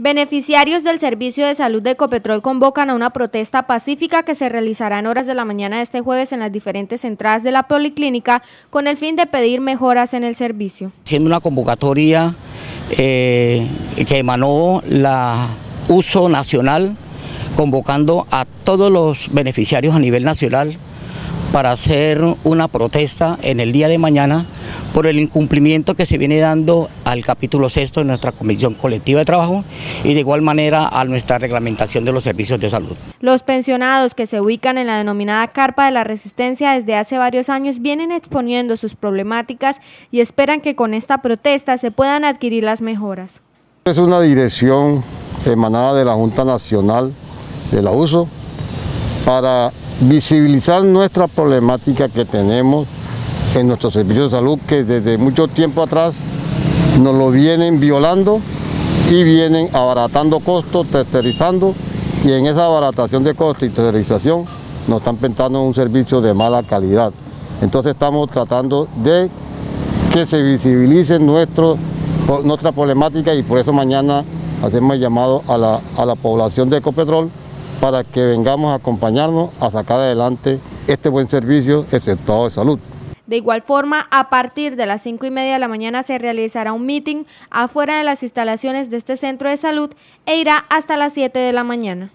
Beneficiarios del Servicio de Salud de Ecopetrol convocan a una protesta pacífica que se realizará en horas de la mañana de este jueves en las diferentes entradas de la policlínica con el fin de pedir mejoras en el servicio. Siendo una convocatoria eh, que emanó la uso nacional, convocando a todos los beneficiarios a nivel nacional para hacer una protesta en el día de mañana por el incumplimiento que se viene dando al capítulo sexto de nuestra Comisión Colectiva de Trabajo y de igual manera a nuestra reglamentación de los servicios de salud. Los pensionados que se ubican en la denominada Carpa de la Resistencia desde hace varios años vienen exponiendo sus problemáticas y esperan que con esta protesta se puedan adquirir las mejoras. Es una dirección emanada de la Junta Nacional de la USO para visibilizar nuestra problemática que tenemos en nuestros servicios de salud que desde mucho tiempo atrás nos lo vienen violando y vienen abaratando costos, tercerizando y en esa abaratación de costos y tercerización nos están pensando un servicio de mala calidad. Entonces estamos tratando de que se visibilice nuestro, nuestra problemática y por eso mañana hacemos llamado a la, a la población de Ecopetrol para que vengamos a acompañarnos a sacar adelante este buen servicio sector de salud. De igual forma, a partir de las 5 y media de la mañana se realizará un meeting afuera de las instalaciones de este centro de salud e irá hasta las 7 de la mañana.